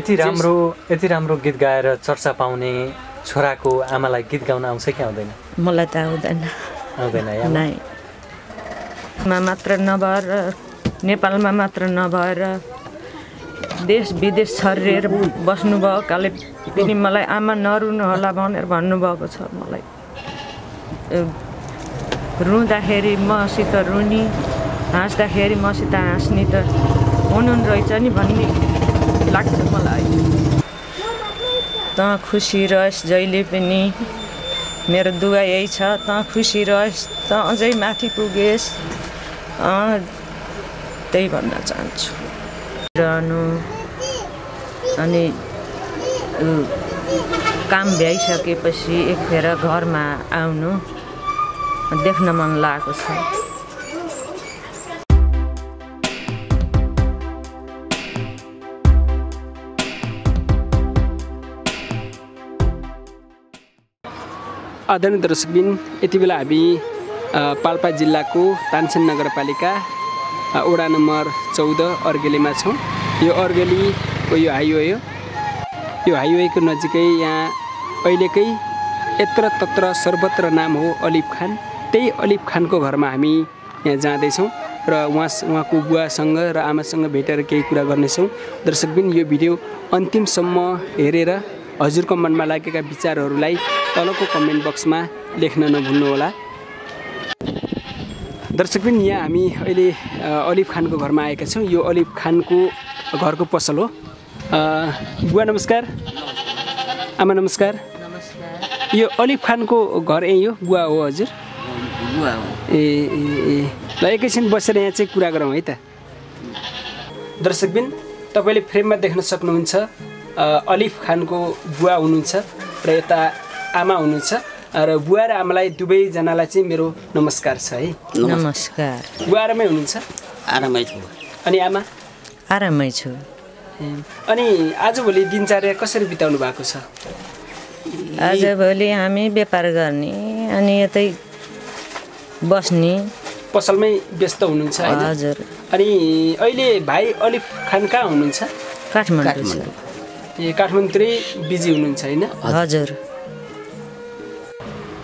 यति राम्रो यति राम्रो गीत गाएर चर्चा पाउने छोराको आमालाई गीत गाउन आउँछ कि आउँदैन? मलाई त आउँदैन। आउँदैन मा मात्र नभएर नेपालमा मात्र नभएर देश विदेश छरिएर बस्नुभयो काले पनि मलाई आमा नरुनु होला भनेर भन्नुभएको छ मलाई। रुँदाखेरि मसित रुनी हाँस्दाखेरि मसित हाँस्ने त हुनुहुन्न रहेछ नि भन्ने। लाग्छ मलाई। तँ खुसी रहोस् जहिले पनि मेरो दुवा यही छ। तँ खुसी रहोस् तँ अझै माथि पुगेस्। त्यही भन्न चाहन्छु। रहनु। अनि काम भ्याइसकेपछि एक फेर घरमा आउनु। देख्न मन लागेको छ। आदरणीय दर्शकबिन यति बेला हामी पाल्पा जिल्लाको तानसेन नगरपालिका वडा नम्बर चौध अर्गेलीमा छौँ। यो अर्गेलीको यो हाइवे हो। यो हाइवेको नजिकै यहाँ अहिलेकै यत्र तत्र सर्वत्र नाम हो अलिफ खान। त्यही अलिफ खानको घरमा हामी यहाँ जाँदैछौँ र उहाँ उहाँको बुवासँग र आमासँग भेटेर केही कुरा गर्नेछौँ। दर्शकबिन यो भिडियो अन्तिमसम्म हेरेर हजुरको मनमा लागेका विचारहरूलाई तलको कमेन्ट बक्समा लेख्न नभुल्नुहोला। दर्शकबिन यहाँ हामी अहिले अलिफ खानको घरमा आएका छौँ। यो अलिफ खानको घरको पसल हो। बुवा नमस्कार। आमा नमस्कार। यो अलिफ खानको घर यही हो? बुवा हो हजुर? ए ए ल एकैछिन बसेर यहाँ चाहिँ कुरा गरौँ है त। दर्शकबिन तपाईँले फ्रेममा देख्न सक्नुहुन्छ। अलिफ खानको बुवा हुनुहुन्छ र यता आमा हुनुहुन्छ र बुवा र आमालाई दुवैजनालाई चाहिँ मेरो नमस्कार छ है। नमस्कार। बुवा आरामै हुनुहुन्छ? आरामै छु। अनि आमा? आरामै छु। अनि आजभोलि दिनचर्या कसरी बिताउनु भएको छ? आजभोलि हामी व्यापार गर्ने अनि यतै बस्ने। पसलमै व्यस्त हुनुहुन्छ हजुर। अनि अहिले भाइ अलिफ खान कहाँ हुनुहुन्छ? काठमाडौँ ए काठमाडौँतिरै बिजी हुनुहुन्छ होइन? हजुर।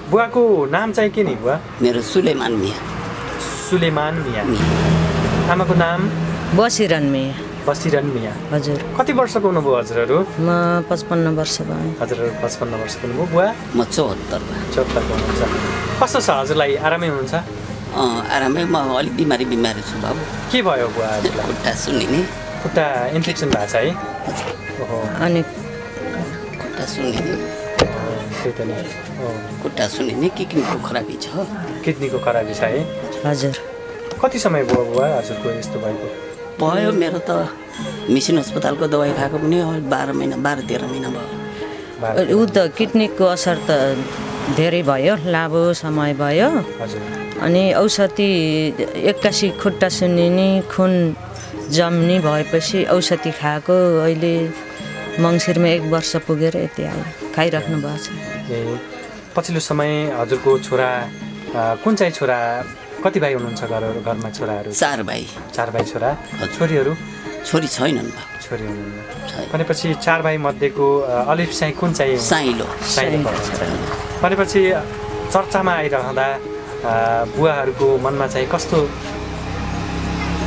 बुवाको नाम चाहिँ के नि बुवा? मेरो सुलेमान मिया। सुलेमान मिया। आमाको नाम? बसिरहन् मिया। बसिरन मिया। हजुर। कति वर्षको हुनुभयो हजुरहरू? म पचपन्न वर्ष भएँ हजुरहरू पचपन्न वर्षको हुनुभयो। बुवा? म चौहत्तरमा चौहत्तरको हुनुहुन्छ। कस्तो छ हजुरलाई आरामै हुनुहुन्छ? अँ, आरामै म अलिक बिमारी बिमारी छु बाबु। के भयो बुवा? खुट्टा सुन्निने खुट्टा इन्फेक्सन भएको छ है? अनि खुट्टा सुन्निने त्यही त नि ओ, खुट्टा सुन्निने किडनीको खराबी छ। किडनीको खराबी छ है? हजुर। कति समय भयो बुवा हजुरको यस्तो भएको? भयो मेरो त मिसन अस्पतालको दबाई खाएको पनि बाह्र महिना बाह्र तेह्र महिना भयो। ऊ त किडनीको असर त धेरै भयो लामो समय भयो। अनि औषधि एक्कासी खुट्टा सुन्निने खुन जम्ने भएपछि औषधि खाएको अहिले मङ्सिरमा एक वर्ष पुगेर यति आयो। खाइराख्नु भएको छ ए पछिल्लो समय हजुरको छोरा कुन चाहिँ छोरा कति भाइ हुनुहुन्छ घरहरू घरमा छोराहरू? चार भाइ। चार भाइ छोरा। छोरीहरू? छोरी छैनन् छोरी हुनुहुन्न। भनेपछि चार भाइ मध्येको अलिफ चाहिँ कुन चाहिँ? साइलो। साइलो भनेपछि चर्चामा आइरहँदा बुवाहरूको मनमा चाहिँ कस्तो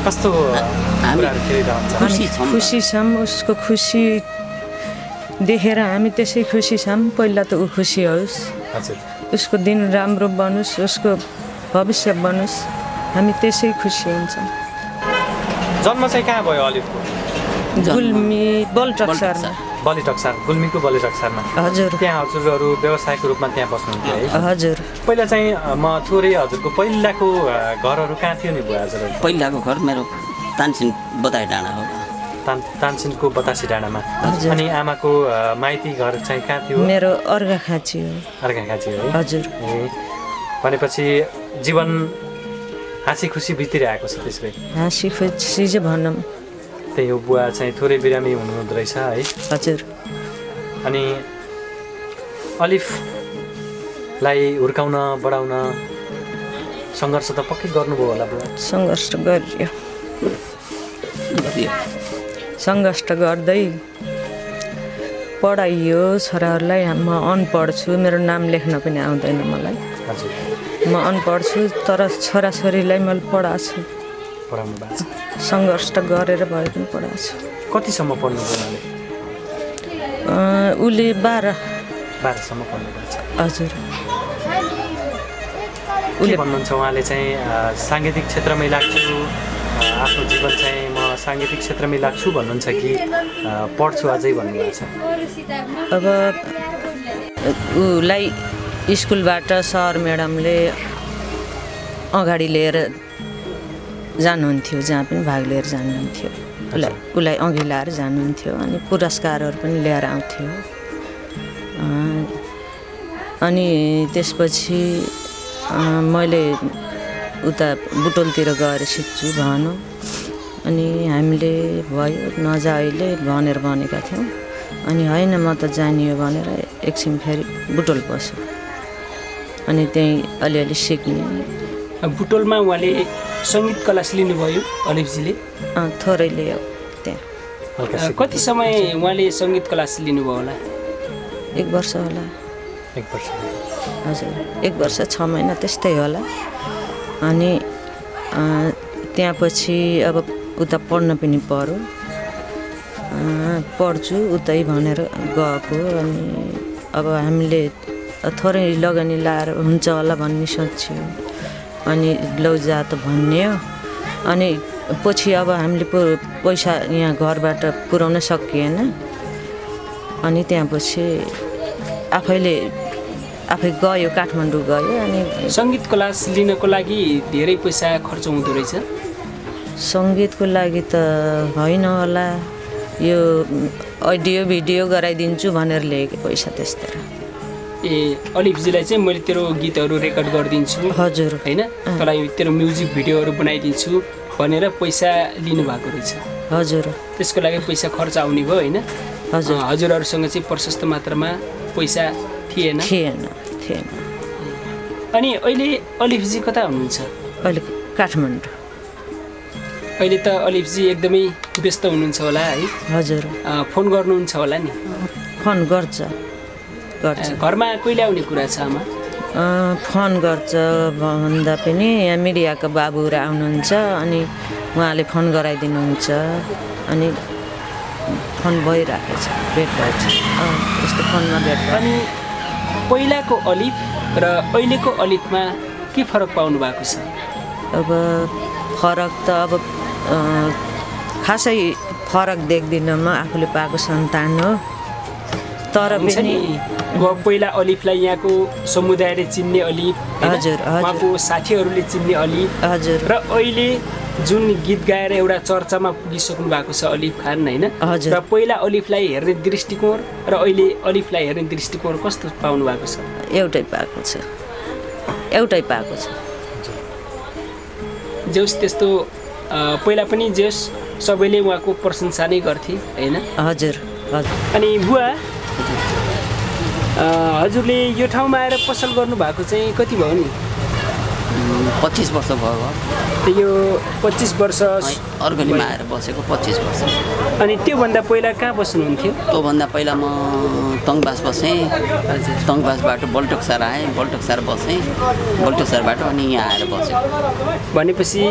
कस्तो खुसी छौँ खुसी छौँ उसको खुसी देखेर हामी त्यसै खुसी छौँ पहिला त ऊ खुसी होस् उसको दिन राम्रो बनोस् उसको भविष्य बनोस् हामी त्यसै खुसी हुन्छौँ. जन्म चाहिँ कहाँ भयो अलिफको जन्म- गुल्मी बलटक्सरमा बलि टक्सार गुल्मीको बलि टक्सारमा हजुर। त्यहाँ हजुरहरू व्यवसायको रूपमा त्यहाँ बस्नुहुन्थ्यो है। हजुर। पहिला चाहिँ म थोरै हजुरको पहिलाको घरहरू कहाँ थियो नि बुवा हजुरहरू पहिलाको घर मेरो तानसिन बताए डाँडा हो। तान तानसिनको बतासी डाँडामा। हजुर। अनि आमाको माइती घर चाहिँ कहाँ थियो? मेरो अर्घा खाँची हो। अर्घाखाँची है हजुर। ए भनेपछि जीवन हाँसी खुसी बितिरहेको छ त्यसै हाँसी खुसी चाहिँ भनौँ। त्यही हो बुवा चाहिँ थोरै बिरामी हुनुहुँदो रहेछ है। हजुर। अनि अलिफलाई हुर्काउन बढाउन सङ्घर्ष त पक्कै गर्नुभयो होला बुवा। सङ्घर्ष गरियो। सङ्घर्ष गर्दै पढाइयो छोराहरूलाई। म अनपढ छु मेरो नाम लेख्न पनि आउँदैन मलाई। हजुर। म अनपढ छु तर छोराछोरीलाई मैले पढाएको छु। पढाउनु भएको छ? सङ्घर्ष त गरेर भए पनि पढाएको छु। कतिसम्म पढ्नुभयो उहाँले? उसले बाह्र। बाह्रसम्म पढ्नुभएको छ। हजुर। के भन्नुहुन्छ उहाँले चाहिँ साङ्गीतिक क्षेत्रमै लाग्छु आफ्नो जीवन चाहिँ म साङ्गीतिक क्षेत्रमै लाग्छु भन्नुहुन्छ कि पढ्छु अझै भन्नुभएको छ? अब उसलाई स्कुलबाट सर म्याडमले अगाडि लिएर जानुहुन्थ्यो जहाँ पनि भाग लिएर जानुहुन्थ्यो। उसलाई उसलाई अघि लाएर जानुहुन्थ्यो अनि पुरस्कारहरू पनि लिएर आउँथ्यो। अनि त्यसपछि मैले उता बुटोलतिर गएर सिक्छु भनौँ। अनि हामीले भयो नजा अहिले भनेर भनेका थियौँ। अनि होइन म त जानियो भनेर एकछिन फेरि बुटोल बस्यो। अनि त्यहीँ अलिअलि सिक्ने। बुटोलमा उहाँले सङ्गीत क्लास लिनुभयो अलिफजीले अँ, थोरै लियो त्यहाँ। कति समय उहाँले सङ्गीत क्लास लिनुभयो होला? एक वर्ष होला। एक वर्ष। हजुर एक वर्ष छ महिना त्यस्तै होला। अनि त्यहाँ पछि अब उता पढ्न पनि पऱ्यो। अँ, पढ्छु उतै भनेर गएको। अनि अब हामीले थोरै लगानी लाएर हुन्छ होला भन्ने सोच्यो। अनि लौ जा त भन्यो अनि पछि अब हामीले पैसा यहाँ घरबाट पुर्याउन सकिएन। अनि त्यहाँ पछि आफैले आफै गयो काठमाडौँ गयो अनि सङ्गीत क्लास लिनको लागि धेरै पैसा खर्च हुँदो रहेछ? सङ्गीतको लागि त होइन होला। यो अडियो भिडियो गराइदिन्छु भनेर ल्याएको पैसा त्यस्तो। ए अलिफजीलाई चाहिँ मैले तेरो गीतहरू रेकर्ड गरिदिन्छु हजुर। होइन? तँलाई तेरो म्युजिक भिडियोहरू बनाइदिन्छु भनेर पैसा लिनुभएको रहेछ। हजुर। त्यसको लागि पैसा खर्च आउने भयो होइन? हजुर। हजुरहरूसँग चाहिँ प्रशस्त मात्रामा पैसा थिएन। थिएन थिएन। अनि अहिले अलिफजी कता हुनुहुन्छ? अहिले काठमाडौँ। अहिले त अलिफजी एकदमै व्यस्त हुनुहुन्छ होला है? हजुर। फोन गर्नुहुन्छ होला नि? फोन गर्छ। घरमा कहिले आउने कुरा छ आमा? फोन गर्छ भन्दा पनि यहाँ मिडियाको बाबुहरू आउनुहुन्छ अनि उहाँले फोन गराइदिनुहुन्छ अनि फोन भइरहेको छ भेट भएछ। यस्तो फोनमा भेट अनि पहिलाको अलिफ र अहिलेको अलिफमा के फरक पाउनु भएको छ? अब फरक त अब खासै फरक देख्दिनँ म आफूले पाएको सन्तान हो। तर पनि पहिला अलिफलाई यहाँको समुदायले चिन्ने अलिफ? हजुर। उहाँको साथीहरूले चिन्ने अलिफ हजुर र अहिले जुन गीत गाएर एउटा चर्चामा पुगिसक्नु भएको छ अलिफ खान होइन। र पहिला अलिफलाई हेर्ने दृष्टिकोण र अहिले अलिफलाई हेर्ने दृष्टिकोण कस्तो पाउनु भएको छ एउटै पाएको छ एउटै पाएको छ जेहोस् त्यस्तो पहिला पनि जेहोस् सबैले उहाँको प्रशंसा नै गर्थे होइन हजुर हजुर अनि बुवा हजुरले यो ठाउँमा आएर पसल गर्नुभएको चाहिँ कति भयो नि? पच्चिस वर्ष भयो त्यो यो पच्चिस वर्ष अर्गनीमा आएर बसेको पच्चिस वर्ष। अनि त्योभन्दा पहिला कहाँ बस्नुहुन्थ्यो? त्योभन्दा पहिला म तङबास बसेँ। तङबासबाट बल्टोकसार आएँ बल्टोकसार बसेँ। बल्टोकसारबाट अनि यहाँ आएर बसेको भनेपछि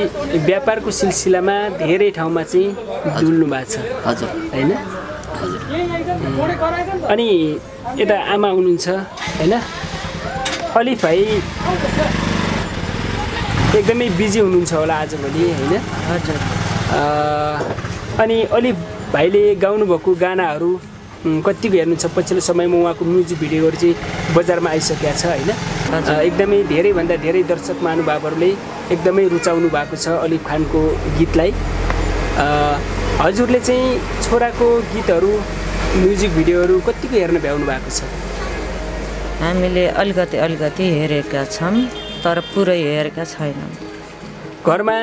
व्यापारको सिलसिलामा धेरै ठाउँमा चाहिँ डुल्नु भएको छ। हजुर। होइन? हजुर। अनि यता आमा हुनुहुन्छ होइन? अलिफ भाइ एकदमै बिजी हुनुहुन्छ होला आजभोलि होइन? हजुर। अनि अलिफ भाइले गाउनुभएको गानाहरू कतिको हेर्नुहुन्छ? पछिल्लो समयमा उहाँको म्युजिक भिडियोहरू चाहिँ बजारमा आइसकेका छ होइन? एकदमै धेरैभन्दा धेरै दर्शक महानुभावहरूले एकदमै रुचाउनु भएको छ अलिफ खानको गीतलाई। हजुरले चाहिँ छोराको गीतहरू म्युजिक भिडियोहरू कतिको हेर्न भ्याउनु भएको छ? हामीले अलिकति अलिकति हेरेका छौँ तर पुरै हेरेका छैनौँ। घरमा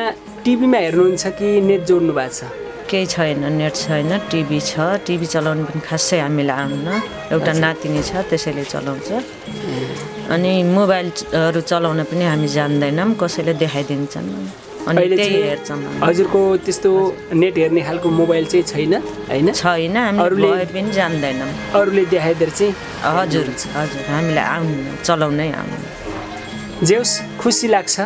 टिभीमा हेर्नुहुन्छ कि नेट जोड्नु भएको छ? केही छैन नेट छैन टिभी छ। टिभी चलाउनु पनि खासै हामीलाई आउन एउटा नातिनी छ त्यसैले चलाउँछ। अनि मोबाइलहरू चलाउन पनि हामी जान्दैनौँ कसैले देखाइदिन्छन्। अहिले। हजुरको त्यस्तो नेट हेर्ने खालको मोबाइल चाहिँ छैन होइन? छैन अरूले- पनि जान्दैनौँ। अरूले देखाइदिएर चाहिँ हजुर हजुर हामीलाई आउनु चलाउनै आउनु। जेउस खुसी लाग्छ?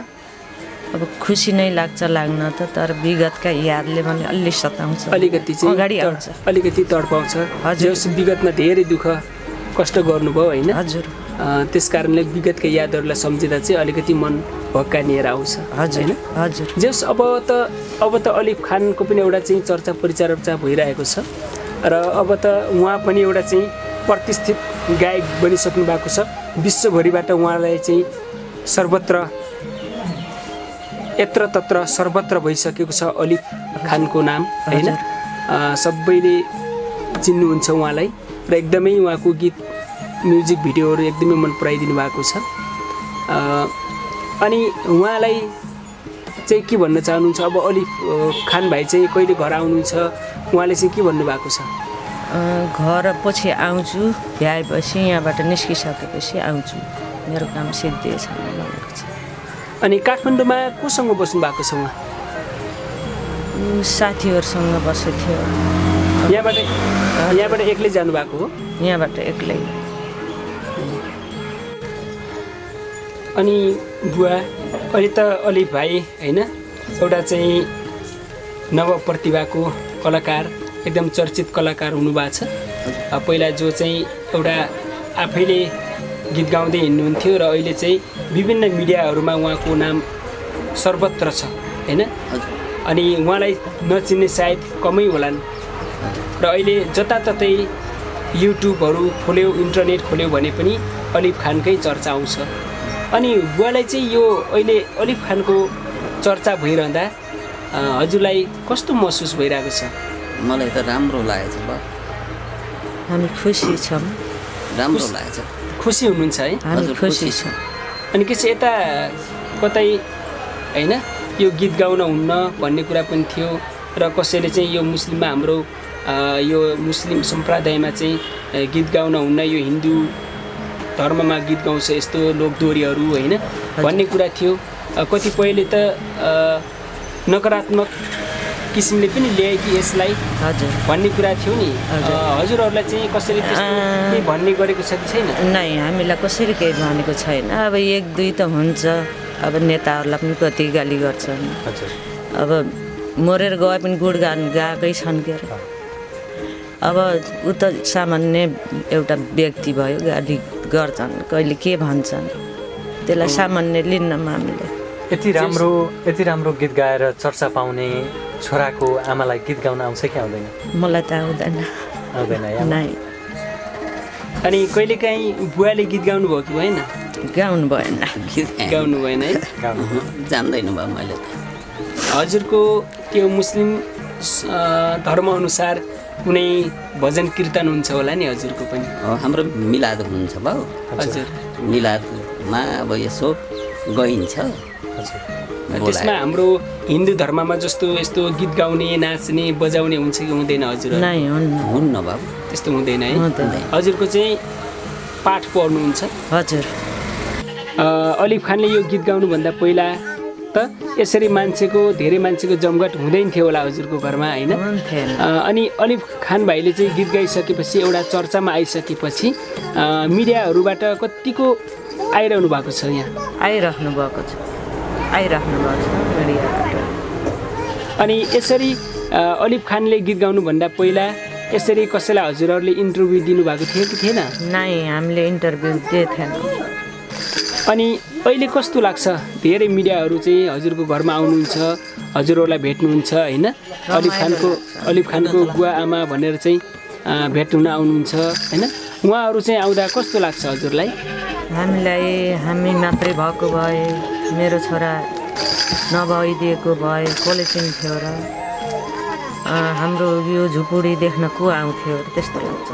अब खुसी नै लाग्छ लाग्न त तर विगतका यादले पनि अलि सताउँछ। अलिकति चाहिँ अगाडि आउँछ। अलिकति तडपाउँछ। हजुर। विगतमा धेरै दुःख कष्ट गर्नुभयो होइन? हजुर। त्यस कारणले विगतका यादहरूलाई सम्झिँदा चाहिँ अलिकति मन भक्कानिएर आउँछ हजुर होइन? हजुर। जेस अब त अब त अलिफ खानको पनि एउटा चाहिँ चर्चा परिचर्चा भइरहेको छ र अब त उहाँ पनि एउटा चाहिँ प्रतिष्ठित गायक बनिसक्नु भएको छ। विश्वभरिबाट उहाँलाई चाहिँ सर्वत्र यत्र तत्र सर्वत्र भइसकेको छ अलिफ खानको नाम होइन? सबैले चिन्नुहुन्छ उहाँलाई र एकदमै उहाँको गीत म्युजिक भिडियोहरू एकदमै मन पराइदिनु भएको छ। अनि उहाँलाई चाहिँ के भन्न चाहनुहुन्छ? अब अलिफ अ, खान भाइ चाहिँ कहिले घर आउनुहुन्छ? उहाँले चाहिँ के भन्नुभएको छ? घर पछि आउँछु भ्याएपछि यहाँबाट निस्किसकेपछि आउँछु। मेरो काम सिद्धिएछ भनेको छ। अनि काठमाडौँमा कोसँग बस्नु भएको छ उहाँ? साथीहरूसँग बसेको थियो। यहाँबाट यहाँबाट एक्लै जानुभएको हो? यहाँबाट एक्लै। अनि बुवा अहिले त अलिफ भाइ होइन? एउटा चाहिँ नवप्रतिभाको कलाकार एकदम चर्चित कलाकार हुनुभएको छ। पहिला जो चाहिँ एउटा आफैले गीत गाउँदै हिँड्नुहुन्थ्यो र अहिले चाहिँ विभिन्न मिडियाहरूमा उहाँको नाम सर्वत्र छ होइन? अनि उहाँलाई नचिन्ने सायद कमै होलान्। र अहिले जताततै युट्युबहरू खोल्यो इन्टरनेट खोल्यो भने पनि अलिफ खानकै चर्चा आउँछ। अनि बुवालाई चाहिँ यो अहिले अलिफ खानको चर्चा भइरहँदा हजुरलाई कस्तो महसुस भइरहेको छ? मलाई त राम्रो लागेको छ हामी खुसी छौँ। राम्रो लागेको छ। खुसी हुनुहुन्छ है? हजुर, खुसी छौँ। अनि के चाहिँ यता कतै होइन यो गीत गाउन हुन्न भन्ने कुरा पनि थियो र कसैले चाहिँ यो मुस्लिममा हाम्रो यो मुस्लिम सम्प्रदायमा चाहिँ गीत गाउन हुन्न यो हिन्दू धर्ममा गीत गाउँछ यस्तो लोकदोहोरीहरू होइन? भन्ने कुरा थियो। कतिपयले त अ, नकारात्मक किसिमले पनि ल्याए कि यसलाई हजुर। भन्ने कुरा थियो नि। हजुरहरूलाई चाहिँ अँ। केही भन्ने गरेको छ कि छैन? नै हामीलाई कसरी केही भनेको छैन। अब एक दुई त हुन्छ। अब नेताहरूलाई पनि कति गाली गर्छन्। हजुर। अब मरेर गए पनि गुणगान गाएकै छन् के अरे? अब ऊ त सामान्य एउटा व्यक्ति भयो गाली गर्छन् कहिले के भन्छन्। त्यसलाई सामान्य लिन्नौँ हामीले यति राम्रो यति राम्रो गीत गाएर चर्चा पाउने छोराको आमालाई गीत गाउन आउँछ कि आउँदैन? मलाई त आउँदैन। आउँदैन अनि कहिलेकाहीँ बुवाले गीत गाउनु भयो कि भएन? गाउनु भएन। गीत गाउनु भएन है? गाउनु जान्दैन बा मैले त। हजुरको त्यो मुस्लिम धर्मअनुसार कुनै भजन कीर्तन हुन्छ होला नि हजुरको पनि? हाम्रो मिलाद हुन्छ भाउ हजुर। मिलादमा अब यसो गइन्छ। हजुर। त्यसमा। हाम्रो हिन्दू धर्ममा जस्तो यस्तो गीत गाउने नाच्ने बजाउने हुन्छ कि हुँदैन हजुर? नै हुन्न। बाबु त्यस्तो हुँदैन है। हजुरको चाहिँ पाठ पढ्नुहुन्छ? हजुर। अ, अलिफ खानले यो गीत गाउनुभन्दा पहिला त यसरी मान्छेको धेरै मान्छेको जमघट हुँदैन थियो होला हजुरको घरमा होइन? अनि अलिफ खान भाइले चाहिँ गीत गाइसकेपछि एउटा चर्चामा आइसकेपछि मिडियाहरूबाट कतिको आइरहनु भएको छ यहाँ? आइराख्नु भएको छ। आइराख्नु भएको छ मिडियाबाट। अनि यसरी अलिफ खानले गीत गाउनुभन्दा पहिला यसरी कसैलाई हजुरहरूले इन्टरभ्यू दिनुभएको थियो कि थिएन? नै हामीले इन्टरभ्यू दिएको थिएन अनि अहिले कस्तो लाग्छ? धेरै मिडियाहरू चाहिँ हजुरको घरमा आउनुहुन्छ हजुरहरूलाई भेट्नुहुन्छ होइन? अलिफ खानको अलिफ खानको बुवा आमा भनेर चाहिँ भेट हुन आउनुहुन्छ होइन? उहाँहरू चाहिँ आउँदा कस्तो लाग्छ हजुरलाई? हामीलाई हामी मात्रै भएको भए मेरो छोरा नभइदिएको भए कसले चिन्थ्यो र? हाम्रो यो झुपुडी देख्न को आउँथ्यो त्यस्तो लाग्छ।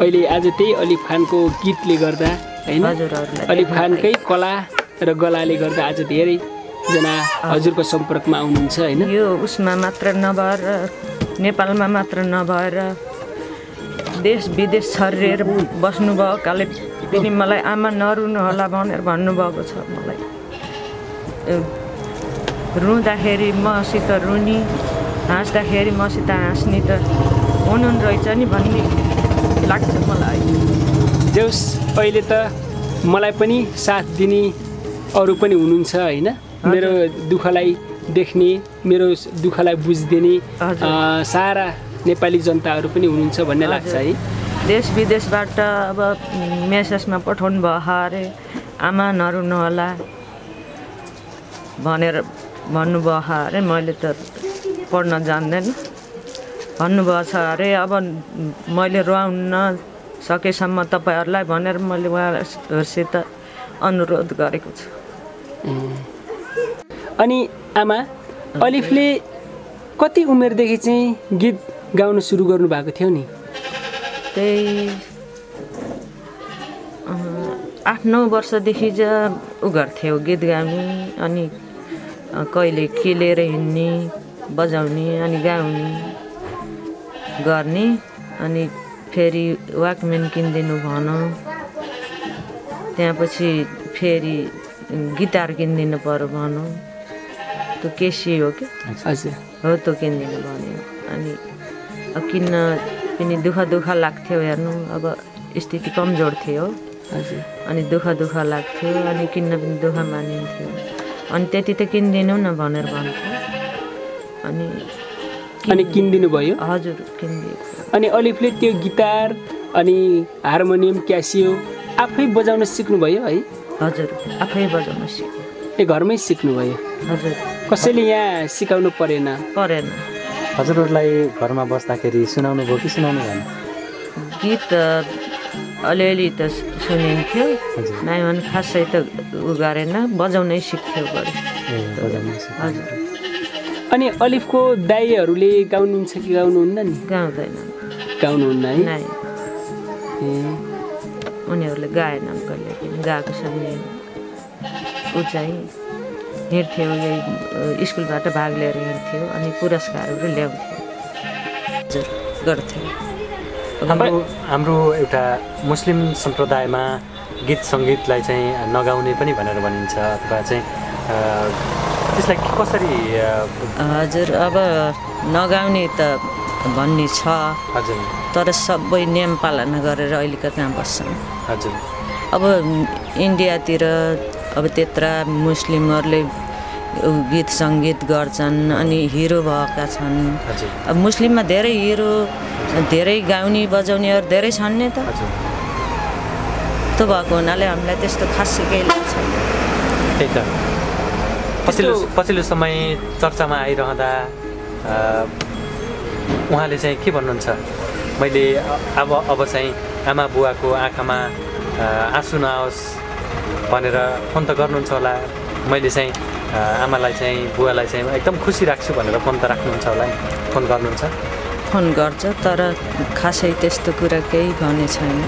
अहिले आज त्यही अलिफ खानको गीतले गर्दा होइन? अलिफ खानकै कला र गलाले गर्दा आज धेरैजना हजुरको सम्पर्कमा आउनुहुन्छ होइन? यो उसमा मात्र नभएर नेपालमा मात्र नभएर देश विदेश छरिएर बस्नुभयो काले पनि मलाई आमा नरुनु होला भनेर भन्नुभएको छ मलाई। रुँदाखेरि मसित रुनी हाँस्दाखेरि मसित हाँस्ने त हुनुहुन्न रहेछ नि भन्ने लाग्छ मलाई। जेउस अहिले त मलाई पनि साथ दिने अरू पनि हुनुहुन्छ होइन? मेरो दुःखलाई देख्ने मेरो दुःखलाई बुझिदिने सारा नेपाली जनताहरू पनि हुनुहुन्छ भन्ने लाग्छ है। देश विदेशबाट अब मेसेजमा पठाउनु भयो अरे आमा नरुनु होला भनेर भन्नुभयो अरे मैले त पढ्न जान्दैन। भन्नुभएको छ अरे अब मैले रुवाउन सकेसम्म तपाईँहरूलाई भनेर मैले उहाँहरूसित अनुरोध गरेको छु। अनि आमा अलिफले कति उमेरदेखि चाहिँ गीत गाउन सुरु गर्नुभएको थियो नि? त्यही आठ नौ वर्षदेखि चाहिँ उ गर्थ्यो गीत गाउने अनि कहिले खेलेर हिँड्ने बजाउने अनि गाउने गर्ने अनि फेरि वाकम्यान किनिदिनु भन। त्यहाँपछि फेरि गिटार किनिदिनु पऱ्यो भनौँ। त्यो केसी हो कि? हो त्यो किनिदिनु भन्यो। अनि अब किन्न पनि दुःख दुःख लाग्थ्यो हेर्नु। अब स्थिति कमजोर थियो। हजुर अनि दुःख दुःख लाग्थ्यो। अनि किन्न पनि दुःख मानिन्थ्यो। अनि त्यति त किनिदिनु न भनेर भन्थ्यो। अनि अनि किनिदिनु भयो? हजुर किनिदिएको अनि अलिफले त्यो गिटार अनि हार्मोनियम क्यासियो आफै बजाउन सिक्नुभयो है? हजुर आफै बजाउन सिक्यो। ए घरमै सिक्नुभयो हजुर। कसैले यहाँ सिकाउनु परेन? परेन। हजुरहरूलाई घरमा बस्दाखेरि सुनाउनु भयो कि सुनाउनु भएन? गीत अलिअलि त सुनिन्थ्यो। हजुर। नाइ भने खासै त उ गरेन बजाउनै सिक्थ्यो। सिक्नु। हजुर। अनि अलिफको दाइहरूले गाउनुहुन्छ कि गाउनुहुन्न नि? गाउँदैन। गाउनुहुन्न है? उनीहरूले गाएन कहिले पनि। गाएको छ भने ऊ चाहिँ हिँड्थ्यो यही स्कुलबाट भाग लिएर हिँड्थ्यो अनि पुरस्कारहरू ल्याउँथ्यो। हजुर गर्थ्यो। हाम्रो हाम्रो एउटा मुस्लिम सम्प्रदायमा गीत सङ्गीतलाई चाहिँ नगाउने पनि भनेर भनिन्छ अथवा चाहिँ त्यसलाई कसरी हजुर अब नगाउने त भन्ने छ। हजुर। तर सबै नियम पालना गरेर अहिलेका कहाँ बस्छन्? हजुर। अब इन्डियातिर अब त्यत्र मुस्लिमहरूले गीत सङ्गीत गर्छन् अनि हिरो भएका छन्। अब मुस्लिममा धेरै हिरो धेरै गाउने बजाउनेहरू धेरै छन् नि त। त्यो भएको हुनाले हामीलाई त्यस्तो खासै केही लाग्छ। त्यही त। पछिल्लो पछिल्लो समय चर्चामा आइरहँदा उहाँले चाहिँ के भन्नुहुन्छ? मैले अब अब चाहिँ आमा बुवाको आँखामा आँसु नआओस् भनेर फोन त गर्नुहुन्छ होला। मैले चाहिँ आमालाई चाहिँ बुवालाई चाहिँ एकदम खुसी राख्छु भनेर फोन त राख्नुहुन्छ होला नि। फोन गर्नुहुन्छ? फोन गर्छ तर खासै त्यस्तो कुरा केही भने छैन।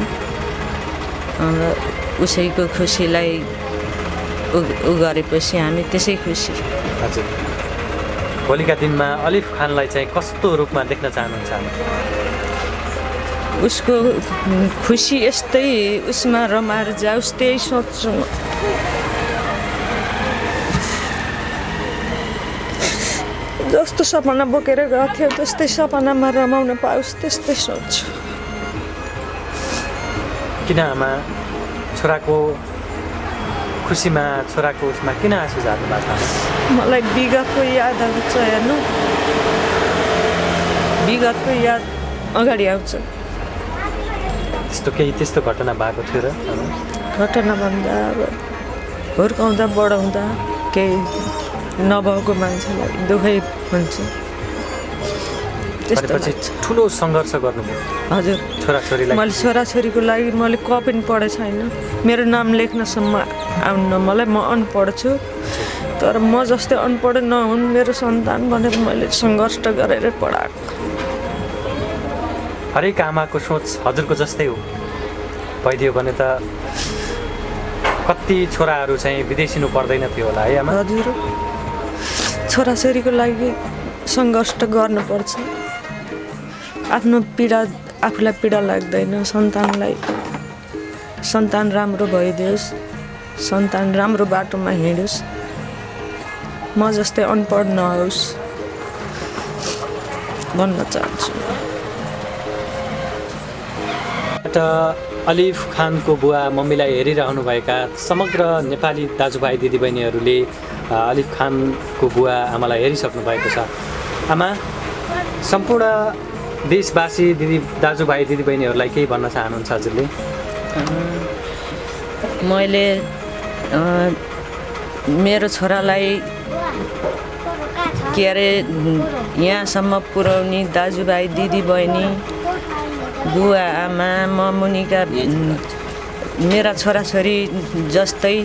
उसैको खुसीलाई उ गरेपछि हामी त्यसै खुसी। हजुर। भोलिका दिनमा अलिफ खानलाई चाहिँ कस्तो रूपमा देख्न चाहनुहुन्छ हामी? उसको खुसी यस्तै उसमा रमाएर जाओस् त्यही सोच्छु। जस्तो सपना बोकेर गएको थियो त्यस्तै सपनामा रमाउन पाओस् त्यस्तै सोच्छु किन आमा? छोराको खुसीमा छोराको उसमा किन आँसु झार्नु भएको? मलाई विगतको याद आउँछ हेर्नु विगतको याद अगाडि आउँछ त्यस्तो केही त्यस्तो घटना भएको थियो र? घटना भन्दा अब हुर्काउँदा बढाउँदा केही नभएको मान्छेलाई दुःखै हुन्छ लाग्छ। ठुलो सङ्घर्ष गर्नुभयो हजुर छोराछोरीलाई मैले छोराछोरीको लागि मैले क पनि पढेको छैन मेरो नाम लेख्नसम्म आउन मलाई म अनपढ छु तर म जस्तै अनपढ नहुन् मेरो सन्तान भनेर मैले सङ्घर्ष गरेर पढाएको हरेक आमाको सोच हजुरको जस्तै हो भइदियो भने त कति छोराहरू चाहिँ विदेशिनु पर्दैन थियो होला है आमा हजुर छोराछोरीको लागि सङ्घर्ष गर्नुपर्छ आफ्नो पीडा आफूलाई पीडा लाग्दैन सन्तानलाई सन्तान राम्रो भइदियोस् सन्तान राम्रो बाटोमा हिँडोस्। म जस्तै अनपढ नहोस् भन्न चाहन्छु। अलिफ खानको बुवा मम्मीलाई हेरिरहनुभएका समग्र नेपाली दाजुभाइ दिदीबहिनीहरूले अलिफ खानको बुवा आमालाई हेरिसक्नु भएको छ। आमा सम्पूर्ण देशवासी दिदी दाजुभाइ दिदीबहिनीहरूलाई केही भन्न चाहनुहुन्छ हजुरले? मैले मेरो छोरालाई के अरे यहाँसम्म पुर्याउने दाजुभाइ दिदीबहिनी बुवा आमा म मुनिका मेरा छोराछोरी जस्तै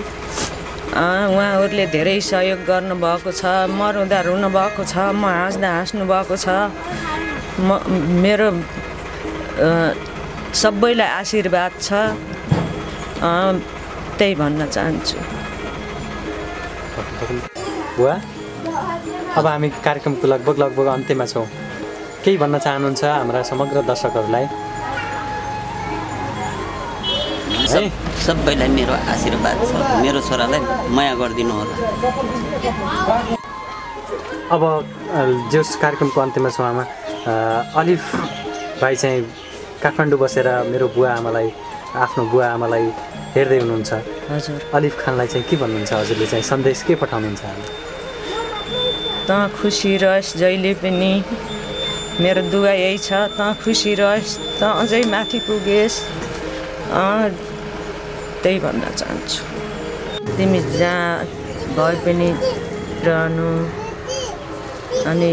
उहाँहरूले धेरै सहयोग गर्नुभएको छ म रुँदा रुनुभएको छ म हाँस्दा हाँस्नु भएको छ। म मेरो सबैलाई आशीर्वाद छ। त्यही भन्न चाहन्छु। बुवा अब हामी कार्यक्रमको लगभग लगभग अन्त्यमा छौँ। केही भन्न चाहनुहुन्छ हाम्रा समग्र दर्शकहरूलाई? है? सबैलाई मेरो आशीर्वाद छ। मेरो छोरालाई माया गरिदिनु होला। अब जस कार्यक्रमको अन्त्यमा छौँ आमा। अलिफ भाइ चाहिँ काठमाडौँ बसेर मेरो बुवा आमालाई आफ्नो बुवा आमालाई हेर्दै हुनुहुन्छ। हजुर। अलिफ खानलाई चाहिँ के भन्नुहुन्छ? हजुरले चाहिँ सन्देश के पठाउनुहुन्छ? तँ खुसी रहोस् जहिले पनि मेरो दुवा यही छ। तँ खुसी रहोस् तँ अझै माथि पुगेस्। त्यही भन्न चाहन्छु। तिमी जहाँ भए पनि रहनु। अनि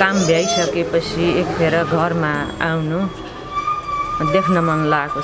काम भ्याइसकेपछि एक फेर घरमा आउनु। देख्न मन लागेको